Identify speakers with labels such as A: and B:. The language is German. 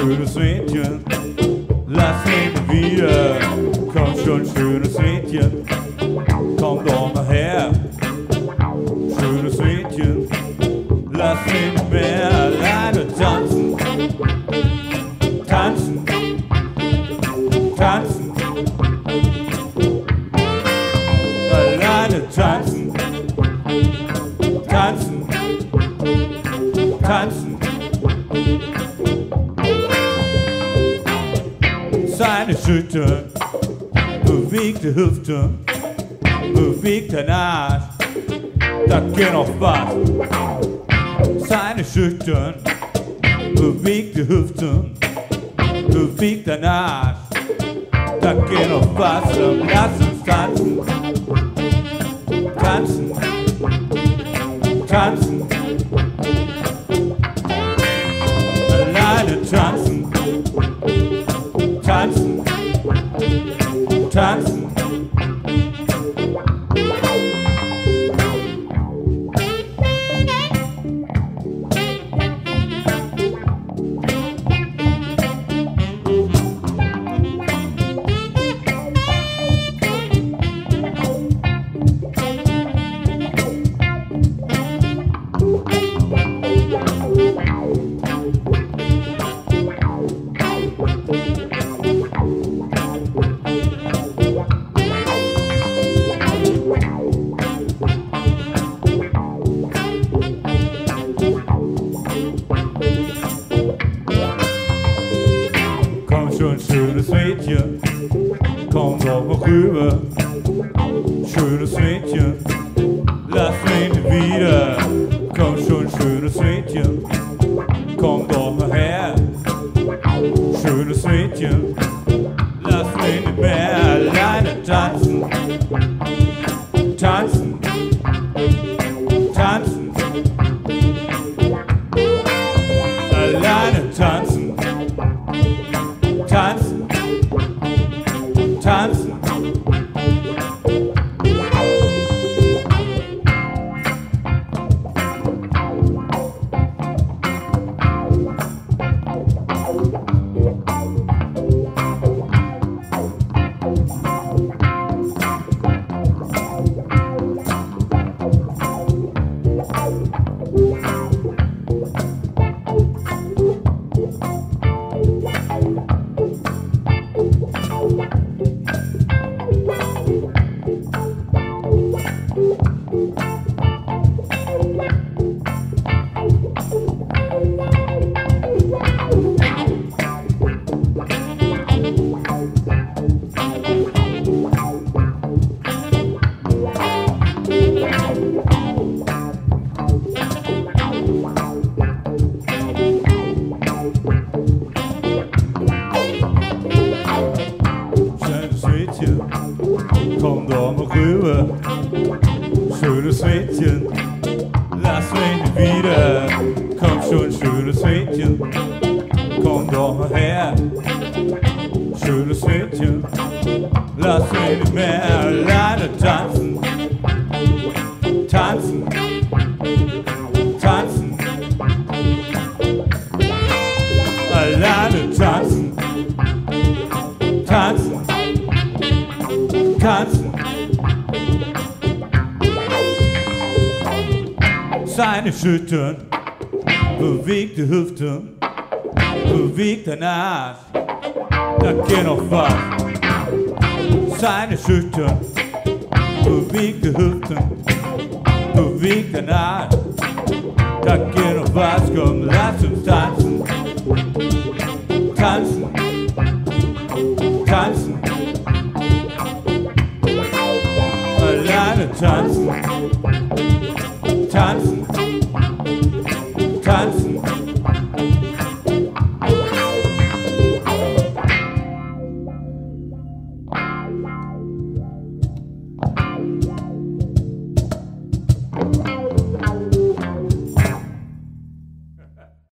A: schönes Mädchen, lass mich wieder. Komm schon, schönes Mädchen, doch mal her. Schönes Mädchen, lass mich mehr alleine tanzen. Alleine tanzen tanzen, tanzen. Seine Schüttern, bewegte Hüfte, bewegte Arsch, da geht noch was. Seine Schüttern, bewegte Hüfte, bewegte Arsch, da geht noch was. Lass uns tanzen, tanzen tanzen. Alleine tanzen. Tanzen. Tanzen. Schönes Mädchen, lass mich wieder. Komm schon, schönes Mädchen, komm doch mal her. Schönes Mädchen, lass mich nicht mehr alleine. Tanzen, komm rüber. Schönes Mädchen, lass mich wieder. Komm schon, schönes Mädchen, komm doch mal her. Schönes Mädchen, lass mich nicht mehr alleine tanzen. Tanzen, tanzen. Alleine tanzen tanzen, tanzen. Seine Schüttern, bewegte Hüfte, bewegte Arsch, da geht noch was. Seine Schüttern, bewegte Hüfte, bewegte Arsch, da geht noch was. Komm, lass uns tanzen, tanzen tanzen. Alleine tanzen. tanzen, tanzen. Thank